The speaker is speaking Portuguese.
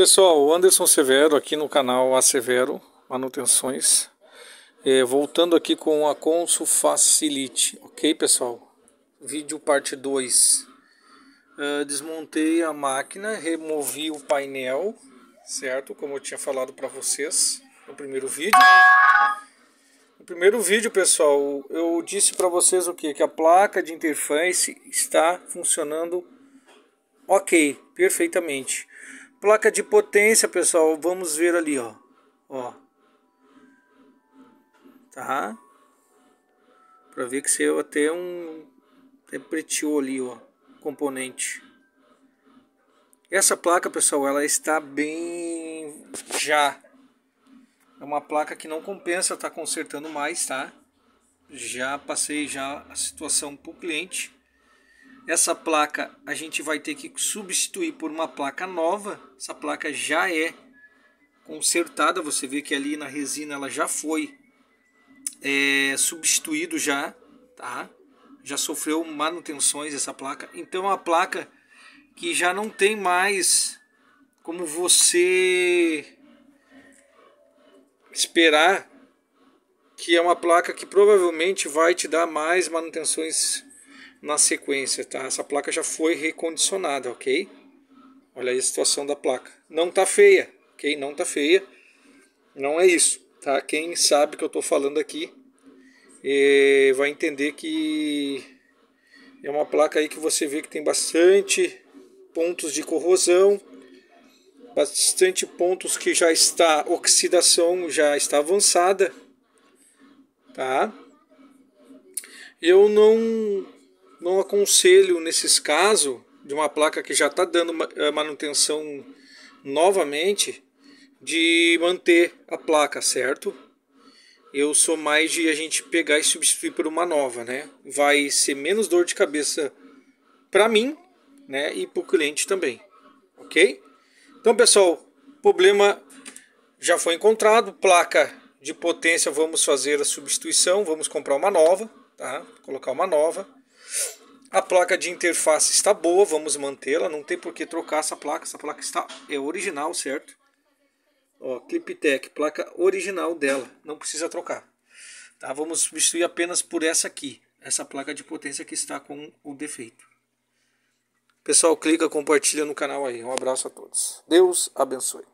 Pessoal, Anderson Severo aqui no canal A Severo Manutenções. É, voltando aqui com a Consul Facilite, ok pessoal? Vídeo parte 2. Uh, desmontei a máquina, removi o painel, certo? Como eu tinha falado para vocês no primeiro vídeo. No primeiro vídeo, pessoal, eu disse para vocês o que? Que a placa de interface está funcionando ok, perfeitamente. Placa de potência, pessoal, vamos ver ali, ó. Ó. Tá? Para ver que saiu até um até preteou ali, ó, componente. Essa placa, pessoal, ela está bem já. É uma placa que não compensa estar tá consertando mais, tá? Já passei já a situação para o cliente essa placa a gente vai ter que substituir por uma placa nova. Essa placa já é consertada, você vê que ali na resina ela já foi é, substituído já, tá? Já sofreu manutenções essa placa. Então é uma placa que já não tem mais como você esperar que é uma placa que provavelmente vai te dar mais manutenções na sequência, tá? Essa placa já foi recondicionada, ok? Olha aí a situação da placa. Não tá feia, ok? Não tá feia. Não é isso, tá? Quem sabe que eu tô falando aqui eh, vai entender que é uma placa aí que você vê que tem bastante pontos de corrosão, bastante pontos que já está oxidação já está avançada, tá? Eu não não aconselho nesses casos de uma placa que já está dando eh, manutenção novamente de manter a placa, certo? Eu sou mais de a gente pegar e substituir por uma nova, né? Vai ser menos dor de cabeça para mim, né? E para o cliente também, ok? Então, pessoal, problema já foi encontrado, placa de potência, vamos fazer a substituição, vamos comprar uma nova, tá? Colocar uma nova. A placa de interface está boa, vamos mantê-la, não tem por que trocar essa placa, essa placa está é original, certo? Ó, Cliptech, placa original dela, não precisa trocar. Tá? Vamos substituir apenas por essa aqui, essa placa de potência que está com o defeito. Pessoal, clica, compartilha no canal aí. Um abraço a todos. Deus abençoe.